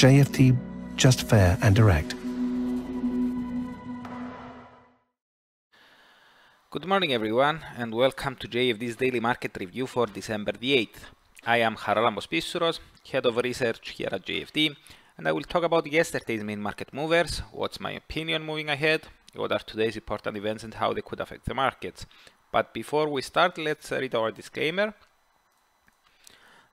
JFD, just fair and direct. Good morning everyone and welcome to JFD's daily market review for December the 8th. I am Charalambos Pissouros, head of research here at JFD and I will talk about yesterday's main market movers, what's my opinion moving ahead, what are today's important events and how they could affect the markets. But before we start, let's read our disclaimer.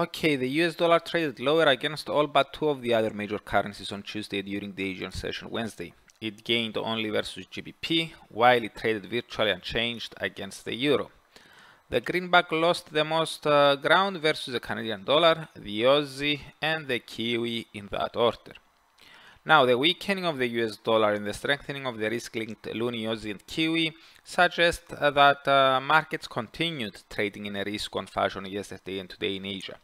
Okay, the US dollar traded lower against all but two of the other major currencies on Tuesday during the Asian session Wednesday. It gained only versus GBP, while it traded virtually unchanged against the euro. The greenback lost the most uh, ground versus the Canadian dollar, the Aussie, and the Kiwi in that order. Now, the weakening of the US dollar and the strengthening of the risk-linked Loonie, Aussie, and Kiwi suggest that uh, markets continued trading in a risk-on fashion yesterday and today in Asia.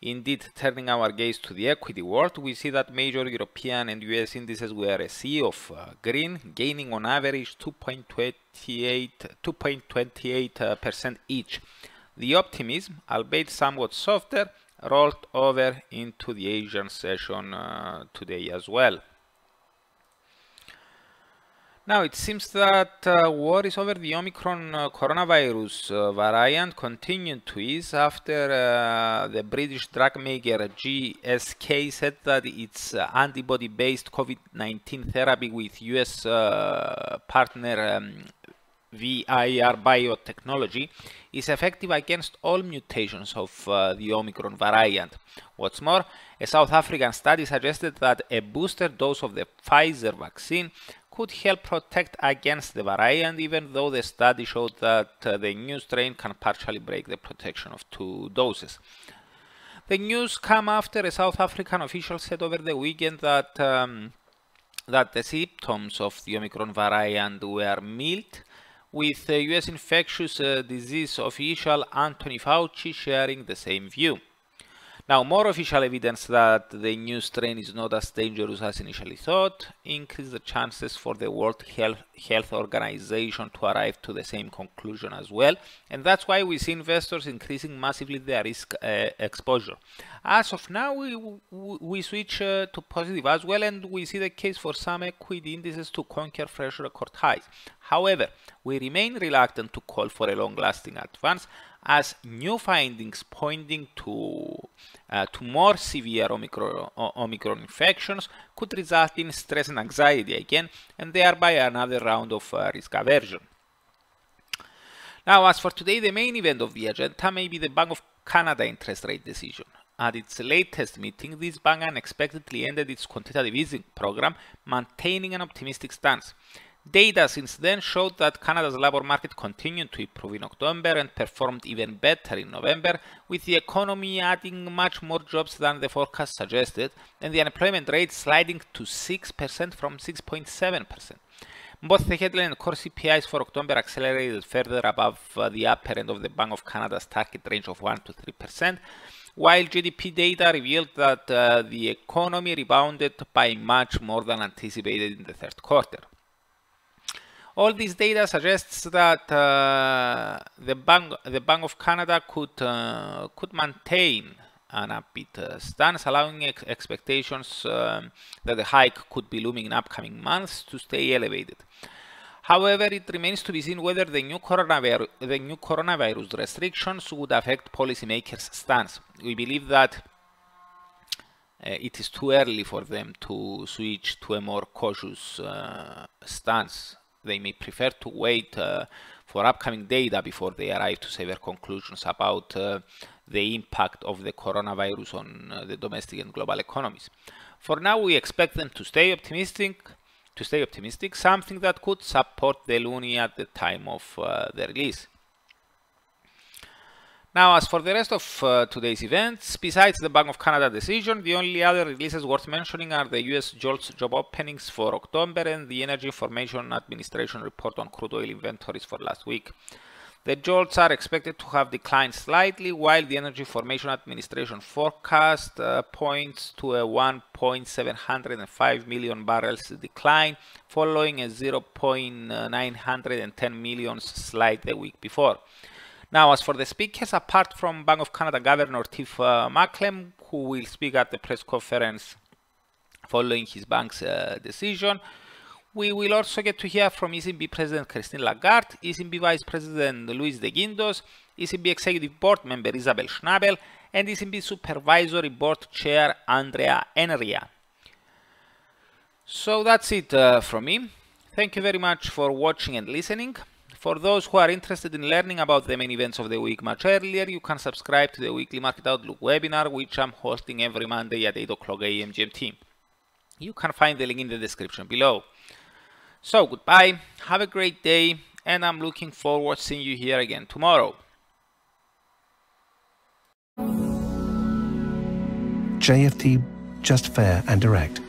Indeed, turning our gaze to the equity world, we see that major European and US indices were a sea of uh, green, gaining on average 2.28% each. The optimism, albeit somewhat softer, rolled over into the Asian session uh, today as well. Now, it seems that uh, worries over the Omicron uh, coronavirus uh, variant continued to ease after uh, the British drug maker GSK said that its uh, antibody-based COVID-19 therapy with US uh, partner um, VIR biotechnology is effective against all mutations of the Omicron variant. What's more, a South African study suggested that a booster dose of the Pfizer vaccine could help protect against the variant, even though the study showed that uh, the new strain can partially break the protection of two doses. The news came after a South African official said over the weekend that um, that the symptoms of the Omicron variant were mild, with the US infectious uh, disease official Anthony Fauci sharing the same view. Now, more official evidence that the new strain is not as dangerous as initially thought increase the chances for the World Health, Health Organization to arrive to the same conclusion as well, and that's why we see investors increasing massively their risk uh, exposure. As of now, we, we switch uh, to positive as well, and we see the case for some equity indices to conquer fresh record highs. However, we remain reluctant to call for a long-lasting advance as new findings pointing to, uh, to more severe Omicron, Omicron infections could result in stress and anxiety again, and thereby another round of uh, risk aversion. Now, as for today, the main event of the agenda may be the Bank of Canada interest rate decision. At its latest meeting, this bank unexpectedly ended its quantitative easing program, maintaining an optimistic stance. Data since then showed that Canada's labour market continued to improve in October and performed even better in November, with the economy adding much more jobs than the forecast suggested, and the unemployment rate sliding to 6% from 6.7%. Both the headline and core CPIs for October accelerated further above uh, the upper end of the Bank of Canada's target range of 1 to 3%, while GDP data revealed that uh, the economy rebounded by much more than anticipated in the third quarter. All this data suggests that uh, the bank, the Bank of Canada, could uh, could maintain an upbeat uh, stance, allowing ex expectations um, that the hike could be looming in upcoming months to stay elevated. However, it remains to be seen whether the new coronavirus, the new coronavirus restrictions would affect policymakers' stance. We believe that uh, it is too early for them to switch to a more cautious uh, stance they may prefer to wait uh, for upcoming data before they arrive to severe conclusions about uh, the impact of the coronavirus on uh, the domestic and global economies. For now, we expect them to stay optimistic, to stay optimistic, something that could support the loonie at the time of the release. Now, as for the rest of uh, today's events, besides the Bank of Canada decision, the only other releases worth mentioning are the US JOLTS job openings for October and the Energy Information Administration report on crude oil inventories for last week. The JOLTS are expected to have declined slightly, while the Energy Information Administration forecast uh, points to a 1.705 million barrels decline, following a 0.910 million slide the week before. Now, as for the speakers, apart from Bank of Canada Governor Tiff uh, Macklem, who will speak at the press conference following his bank's uh, decision, we will also get to hear from ECB President Christine Lagarde, ECB Vice President Luis de Guindos, ECB Executive Board Member Isabel Schnabel, and ECB Supervisory Board Chair Andrea Enria. So that's it uh, from me. Thank you very much for watching and listening. For those who are interested in learning about the main events of the week much earlier, you can subscribe to the weekly Market Outlook webinar, which I'm hosting every Monday at 8 o'clock a.m. GMT. You can find the link in the description below. So, goodbye, have a great day, and I'm looking forward to seeing you here again tomorrow. JFD, just fair and direct.